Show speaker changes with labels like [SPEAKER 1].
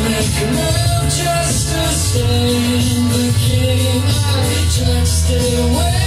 [SPEAKER 1] make a move just to stay in the game. I try to stay away.